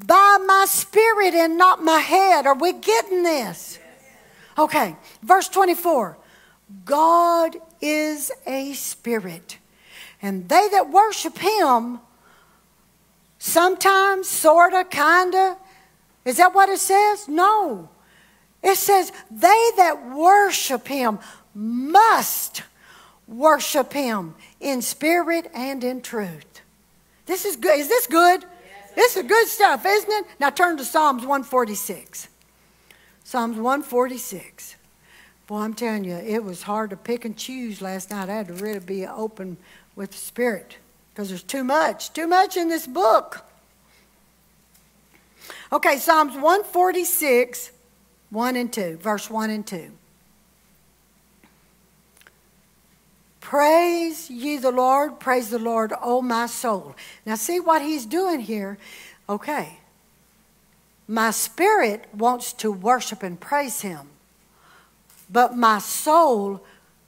By my spirit and not my head. Are we getting this? Okay, verse 24. God is a spirit, and they that worship him Sometimes, sorta, kinda. Is that what it says? No. It says, they that worship him must worship him in spirit and in truth. This is good. Is this good? This is good stuff, isn't it? Now turn to Psalms 146. Psalms 146. Boy, I'm telling you, it was hard to pick and choose last night. I had to really be open with the Spirit because there's too much, too much in this book. Okay, Psalms 146, 1 and 2, verse 1 and 2. Praise ye the Lord, praise the Lord, O my soul. Now, see what he's doing here. Okay. My spirit wants to worship and praise him, but my soul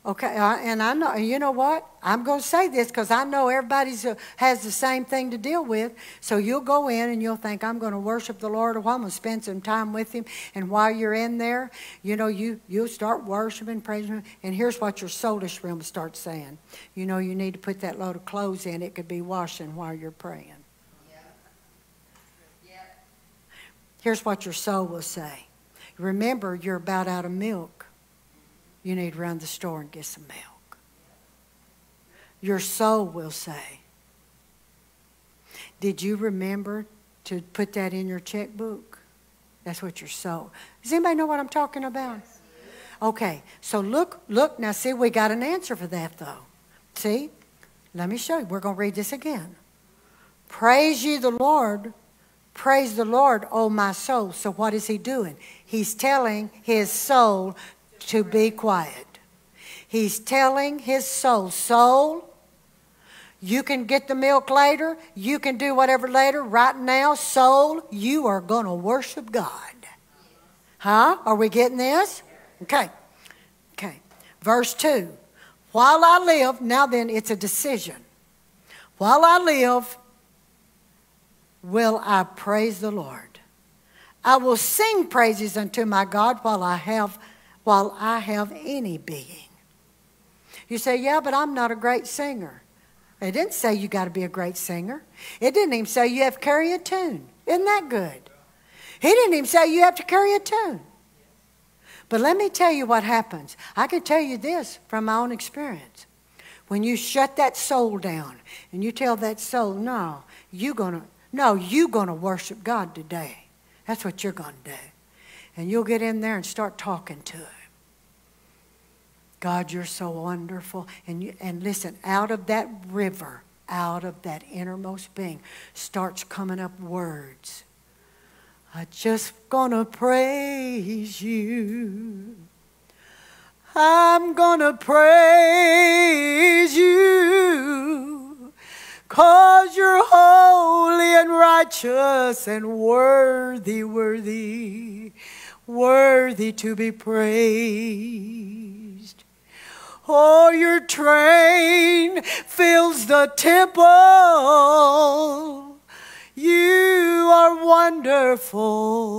Okay, and I know, you know what? I'm going to say this because I know everybody uh, has the same thing to deal with. So you'll go in and you'll think, I'm going to worship the Lord, or I'm going to spend some time with Him. And while you're in there, you know, you, you'll start worshiping, praising Him. And here's what your soulish realm starts saying. You know, you need to put that load of clothes in. It could be washing while you're praying. Here's what your soul will say. Remember, you're about out of milk you need to run the store and get some milk. Your soul will say, Did you remember to put that in your checkbook? That's what your soul. Does anybody know what I'm talking about? Okay, so look, look, now see, we got an answer for that though. See? Let me show you. We're going to read this again. Praise ye the Lord. Praise the Lord, O my soul. So what is he doing? He's telling his soul to be quiet. He's telling his soul, Soul, you can get the milk later. You can do whatever later. Right now, soul, you are going to worship God. Huh? Are we getting this? Okay. Okay. Verse 2. While I live, now then, it's a decision. While I live, will I praise the Lord. I will sing praises unto my God while I have while I have any being. You say, yeah, but I'm not a great singer. It didn't say you got to be a great singer. It didn't even say you have to carry a tune. Isn't that good? He didn't even say you have to carry a tune. But let me tell you what happens. I can tell you this from my own experience. When you shut that soul down and you tell that soul, no, you're gonna no, you're gonna worship God today. That's what you're gonna do. And you'll get in there and start talking to him. God, you're so wonderful. And, you, and listen, out of that river, out of that innermost being, starts coming up words. I just gonna praise you. I'm gonna praise you. Cause you're holy and righteous and worthy, worthy, worthy to be praised. Oh, your train fills the temple. You are wonderful.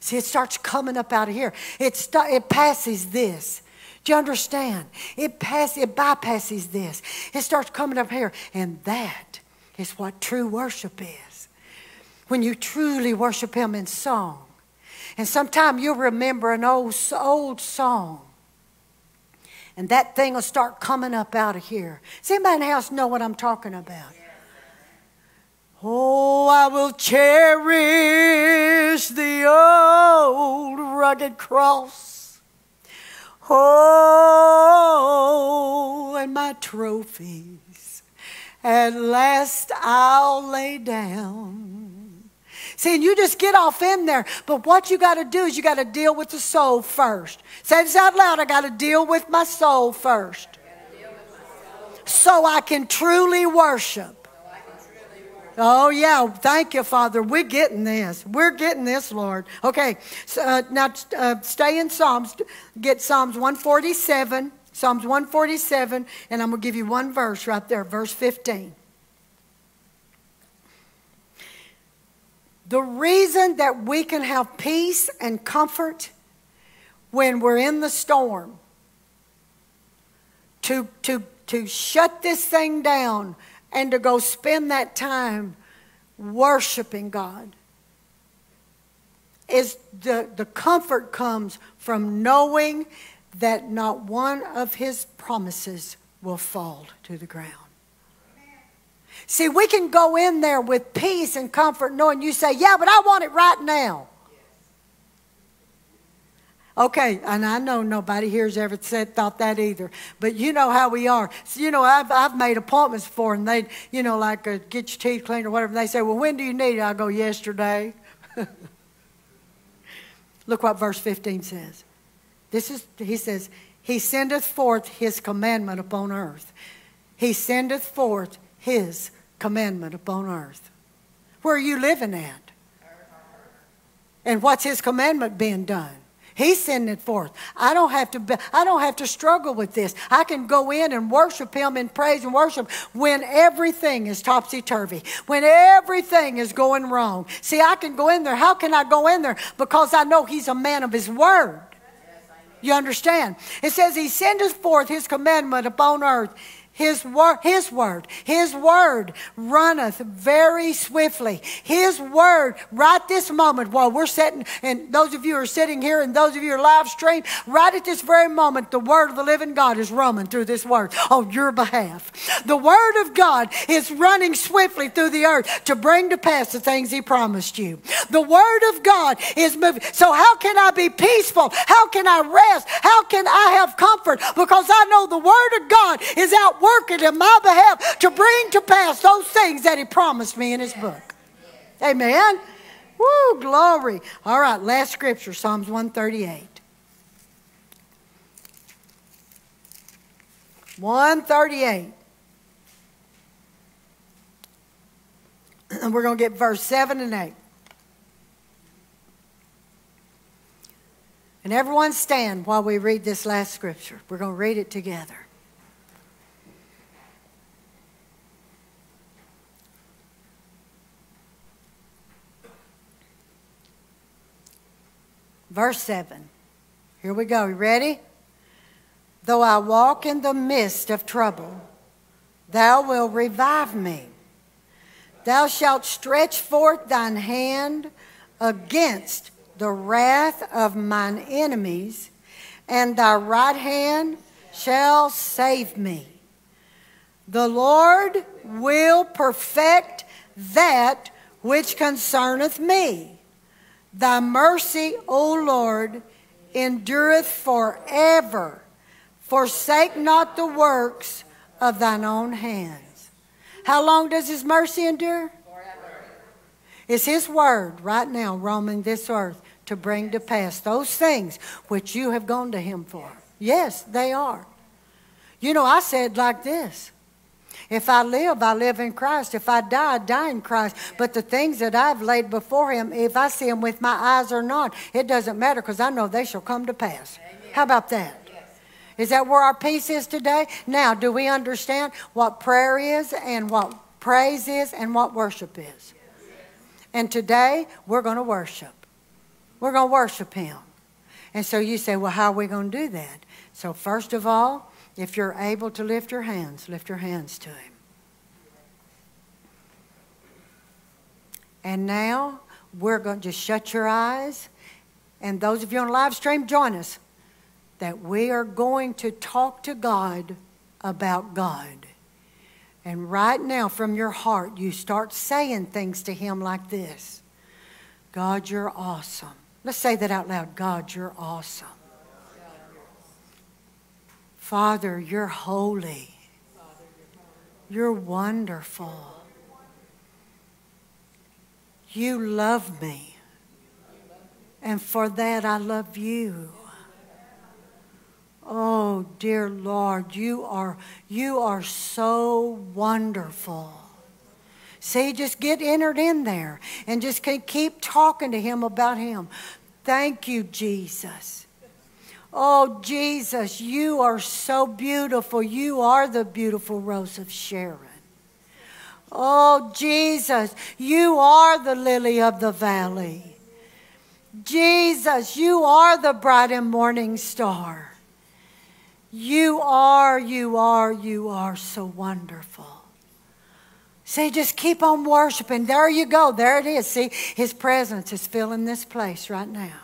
See, it starts coming up out of here. It, it passes this. Do you understand? It pass, it bypasses this. It starts coming up here. And that is what true worship is. When you truly worship Him in song. And sometime you'll remember an old, old song and that thing will start coming up out of here. Does anybody in the house know what I'm talking about? Oh, I will cherish the old rugged cross. Oh, and my trophies. At last I'll lay down. See, and you just get off in there. But what you got to do is you got to deal with the soul first. Say this out loud. I got to deal with my soul first. So I can truly worship. Oh, yeah. Thank you, Father. We're getting this. We're getting this, Lord. Okay. So, uh, now uh, stay in Psalms. Get Psalms 147. Psalms 147. And I'm going to give you one verse right there, verse 15. The reason that we can have peace and comfort when we're in the storm, to, to, to shut this thing down and to go spend that time worshiping God is the, the comfort comes from knowing that not one of his promises will fall to the ground. See, we can go in there with peace and comfort knowing you say, Yeah, but I want it right now. Okay, and I know nobody here's ever said thought that either, but you know how we are. So, you know, I've I've made appointments for, and they, you know, like uh, get your teeth cleaned or whatever. And they say, "Well, when do you need it?" I go, "Yesterday." [laughs] Look what verse 15 says. This is he says, "He sendeth forth his commandment upon earth. He sendeth forth his commandment upon earth." Where are you living at? And what's his commandment being done? He's sending it forth. I don't have to. Be, I don't have to struggle with this. I can go in and worship Him in praise and worship when everything is topsy turvy, when everything is going wrong. See, I can go in there. How can I go in there? Because I know He's a man of His word. You understand? It says He sendeth forth His commandment upon earth. His word, His word, His word runneth very swiftly. His word, right this moment, while we're sitting, and those of you are sitting here, and those of you are live stream, right at this very moment, the word of the living God is running through this word on your behalf. The word of God is running swiftly through the earth to bring to pass the things He promised you. The word of God is moving. So how can I be peaceful? How can I rest? How can I have comfort? Because I know the word of God is out working in my behalf to bring to pass those things that He promised me in His book. Amen. Woo, glory. All right, last scripture, Psalms 138. 138. And [clears throat] we're going to get verse 7 and 8. And everyone stand while we read this last scripture. We're going to read it together. Verse 7. Here we go. You ready? Though I walk in the midst of trouble, thou wilt revive me. Thou shalt stretch forth thine hand against the wrath of mine enemies, and thy right hand shall save me. The Lord will perfect that which concerneth me. Thy mercy, O Lord, endureth forever. Forsake not the works of thine own hands. How long does his mercy endure? Forever. It's his word right now roaming this earth to bring to pass those things which you have gone to him for. Yes, they are. You know, I said like this if I live, I live in Christ. If I die, I die in Christ. But the things that I've laid before Him, if I see them with my eyes or not, it doesn't matter because I know they shall come to pass. Amen. How about that? Is that where our peace is today? Now, do we understand what prayer is and what praise is and what worship is? And today, we're going to worship. We're going to worship Him. And so you say, well, how are we going to do that? So, first of all, if you're able to lift your hands, lift your hands to Him. And now we're going to just shut your eyes. And those of you on live stream, join us. That we are going to talk to God about God. And right now, from your heart, you start saying things to Him like this God, you're awesome. Let's say that out loud God, you're awesome. Father, you're holy. You're wonderful. You love me. And for that, I love you. Oh, dear Lord, you are, you are so wonderful. See, just get entered in there and just keep talking to him about him. Thank you, Jesus. Oh, Jesus, you are so beautiful. You are the beautiful rose of Sharon. Oh, Jesus, you are the lily of the valley. Jesus, you are the bright and morning star. You are, you are, you are so wonderful. See, just keep on worshiping. There you go. There it is. See, His presence is filling this place right now.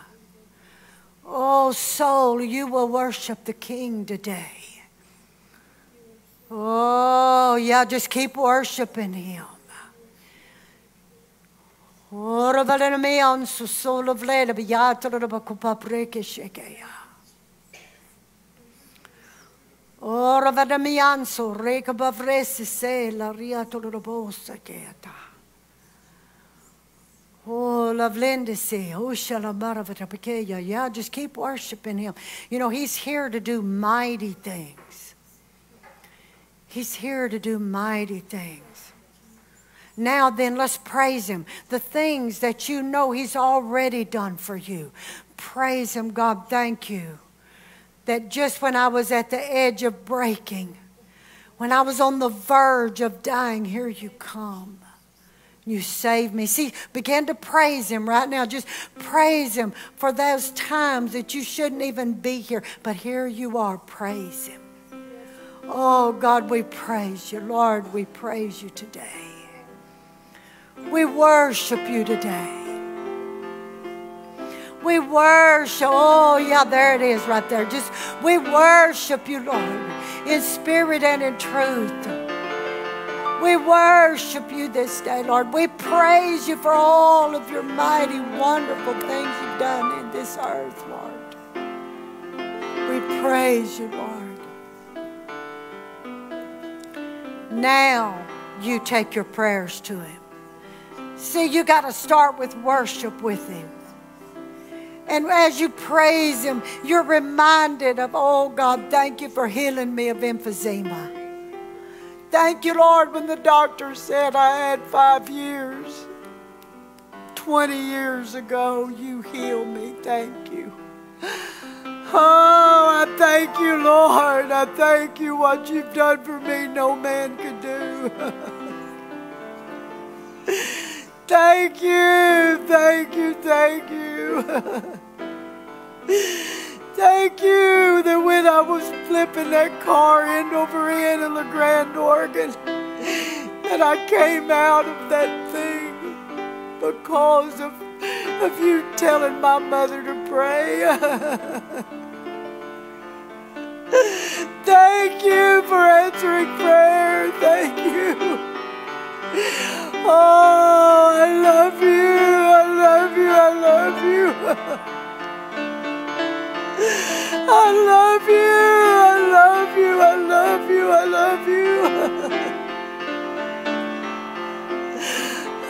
Oh, soul, you will worship the King today. Oh, yeah, just keep worshiping Him. Oh, Ora valena me on su solo vleda biata da bakupa preke shekeya. Ora oh, vada mi anso reka bavresi se la riato da bosa. Oh, Lavlenda say, oh. Yeah, just keep worshiping him. You know, he's here to do mighty things. He's here to do mighty things. Now then, let's praise him. The things that you know he's already done for you. Praise him, God. Thank you. That just when I was at the edge of breaking, when I was on the verge of dying, here you come. You saved me. See, begin to praise Him right now. Just praise Him for those times that you shouldn't even be here. But here you are. Praise Him. Oh, God, we praise you. Lord, we praise you today. We worship you today. We worship. Oh, yeah, there it is right there. Just, we worship you, Lord, in spirit and in truth. We worship you this day, Lord. We praise you for all of your mighty, wonderful things you've done in this earth, Lord. We praise you, Lord. Now you take your prayers to Him. See, you got to start with worship with Him. And as you praise Him, you're reminded of, oh God, thank you for healing me of emphysema. Thank you, Lord, when the doctor said I had five years. 20 years ago, you healed me. Thank you. Oh, I thank you, Lord. I thank you. What you've done for me, no man could do. [laughs] thank you, thank you, thank you. [laughs] thank you that when I was flipping that car end over end in the Grand Organ, that I came out of that thing because of, of you telling my mother to pray. [laughs] Thank you for answering prayer. Thank you. Oh, I love you. I love you. I love you. I love you. I love you.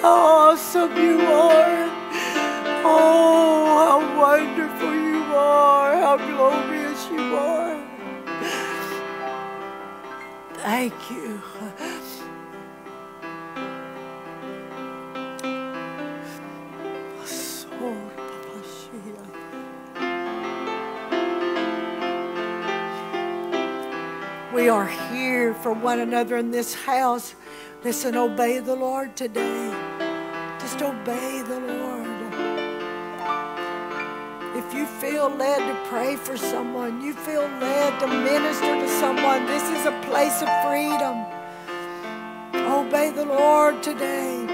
How awesome you are. Oh, how wonderful you are. How glorious you are. Thank you. We are here for one another in this house. Listen, obey the Lord today. Just obey the Lord. If you feel led to pray for someone, you feel led to minister to someone, this is a place of freedom. Obey the Lord today.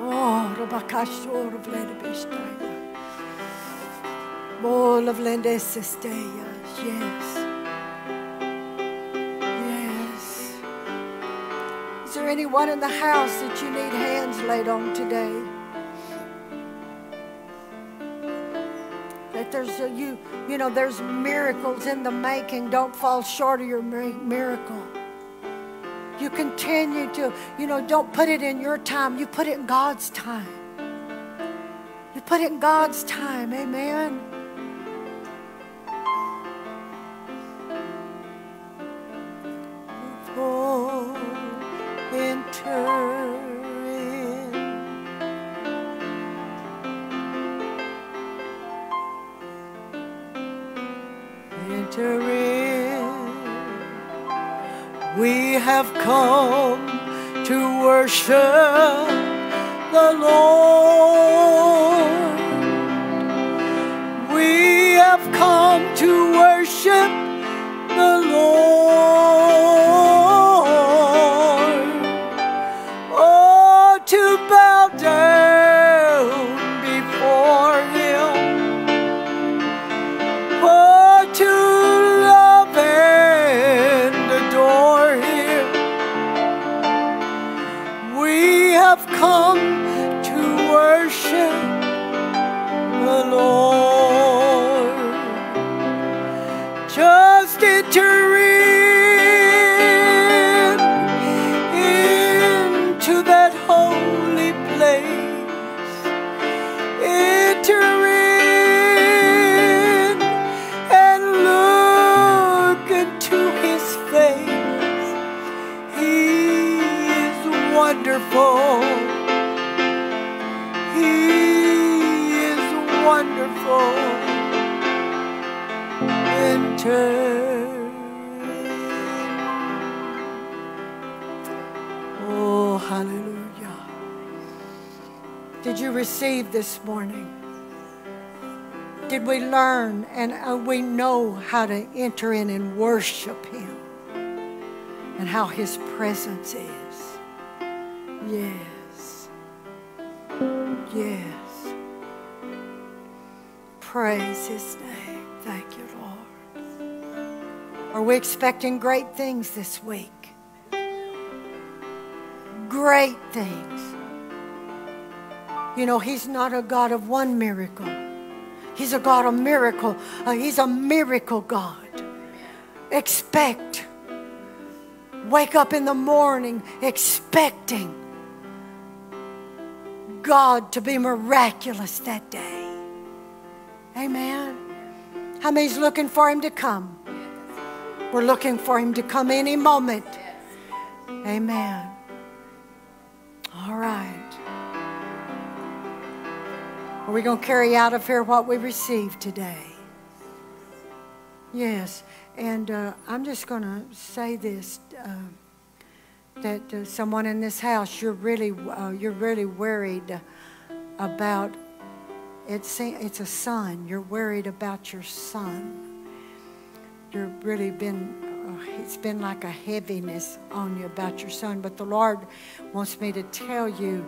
Oh. Bol of Lendesisteya. Yes. Yes. Is there anyone in the house that you need hands laid on today? that there's a, you you know there's miracles in the making don't fall short of your miracle you continue to you know don't put it in your time you put it in god's time you put it in god's time amen come to worship the Lord. This morning? Did we learn and uh, we know how to enter in and worship Him and how His presence is? Yes. Yes. Praise His name. Thank you, Lord. Are we expecting great things this week? Great things. You know, He's not a God of one miracle. He's a God of miracle. Uh, he's a miracle God. Expect. Wake up in the morning expecting God to be miraculous that day. Amen. How many's looking for Him to come? We're looking for Him to come any moment. Amen. All right. Are we going to carry out of here what we received today? Yes. And uh, I'm just going to say this uh, that uh, someone in this house, you're really, uh, you're really worried about it's, it's a son. You're worried about your son. You've really been, uh, it's been like a heaviness on you about your son. But the Lord wants me to tell you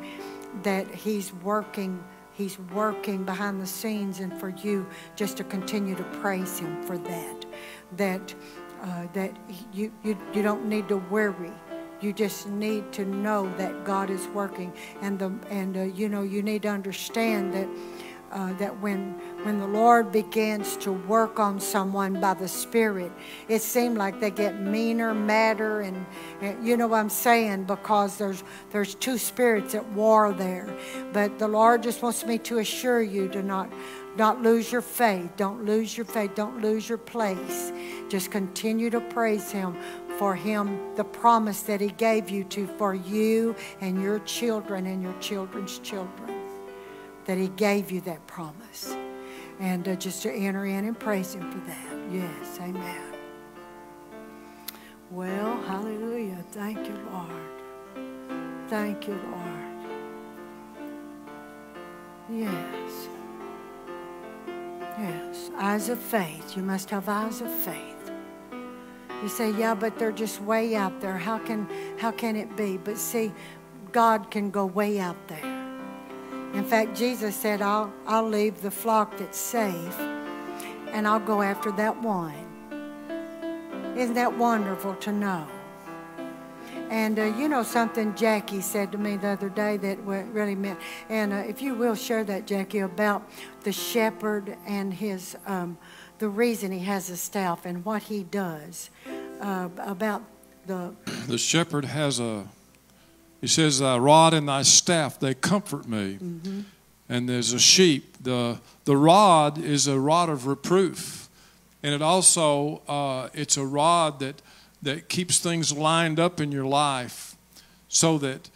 that He's working He's working behind the scenes and for you just to continue to praise Him for that. That, uh, that you, you, you don't need to worry. You just need to know that God is working. And, the, and uh, you know, you need to understand that uh, that when when the Lord begins to work on someone by the Spirit, it seems like they get meaner, madder, and, and, you know what I'm saying because there's there's two spirits at war there. But the Lord just wants me to assure you to not not lose your faith. Don't lose your faith. Don't lose your place. Just continue to praise Him for Him, the promise that He gave you to for you and your children and your children's children that He gave you that promise. And uh, just to enter in and praise Him for that. Yes, amen. Well, hallelujah. Thank you, Lord. Thank you, Lord. Yes. Yes. Eyes of faith. You must have eyes of faith. You say, yeah, but they're just way out there. How can how can it be? But see, God can go way out there. In fact, Jesus said, I'll, I'll leave the flock that's safe and I'll go after that one. Isn't that wonderful to know? And uh, you know something Jackie said to me the other day that really meant, and uh, if you will share that, Jackie, about the shepherd and his, um, the reason he has a staff and what he does uh, about the. The shepherd has a he says, Thy rod and thy staff, they comfort me. Mm-hmm. And there's a sheep. The, the rod is a rod of reproof. And it also, uh, it's a rod that, that keeps things lined up in your life so that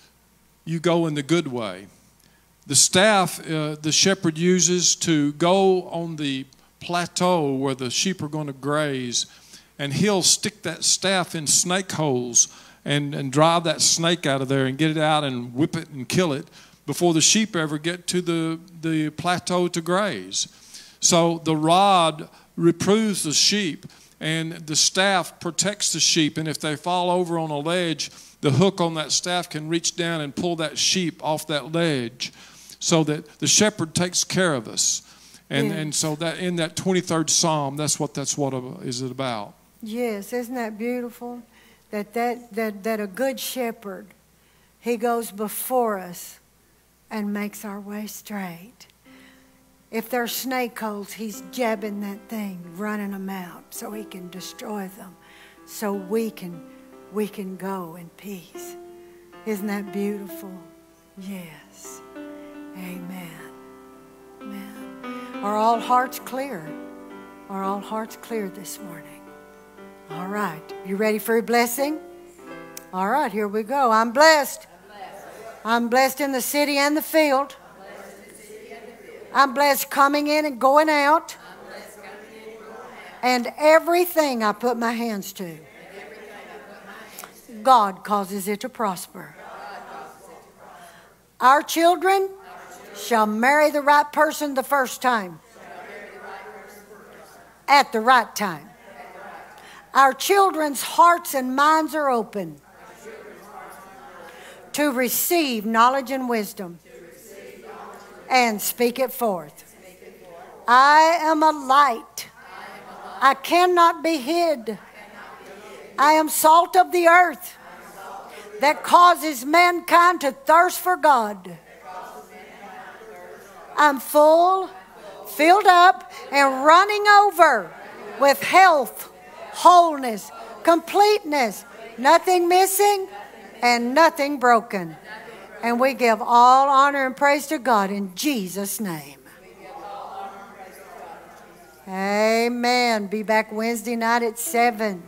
you go in the good way. The staff uh, the shepherd uses to go on the plateau where the sheep are going to graze, and he'll stick that staff in snake holes and, and drive that snake out of there and get it out and whip it and kill it before the sheep ever get to the, the plateau to graze. So the rod reproves the sheep, and the staff protects the sheep. And if they fall over on a ledge, the hook on that staff can reach down and pull that sheep off that ledge so that the shepherd takes care of us. And, and so that in that 23rd Psalm, that's what that's what is it about. Yes, isn't that beautiful? That, that, that, that a good shepherd, he goes before us and makes our way straight. If there's snake holes, he's jabbing that thing, running them out so he can destroy them, so we can, we can go in peace. Isn't that beautiful? Yes. Amen. Amen. Are all hearts clear? Are all hearts clear this morning? All right. You ready for a blessing? All right, here we go. I'm blessed. I'm blessed in the city and the field. I'm blessed coming in and going out. And everything I put my hands to, God causes it to prosper. Our children shall marry the right person the first time, at the right time. Our children's hearts and minds are open to receive knowledge and wisdom and speak it forth. I am a light. I cannot be hid. I am salt of the earth that causes mankind to thirst for God. I'm full, filled up, and running over with health, wholeness, completeness, nothing missing and nothing broken. And we give all honor and praise to God in Jesus' name. Amen. Be back Wednesday night at 7.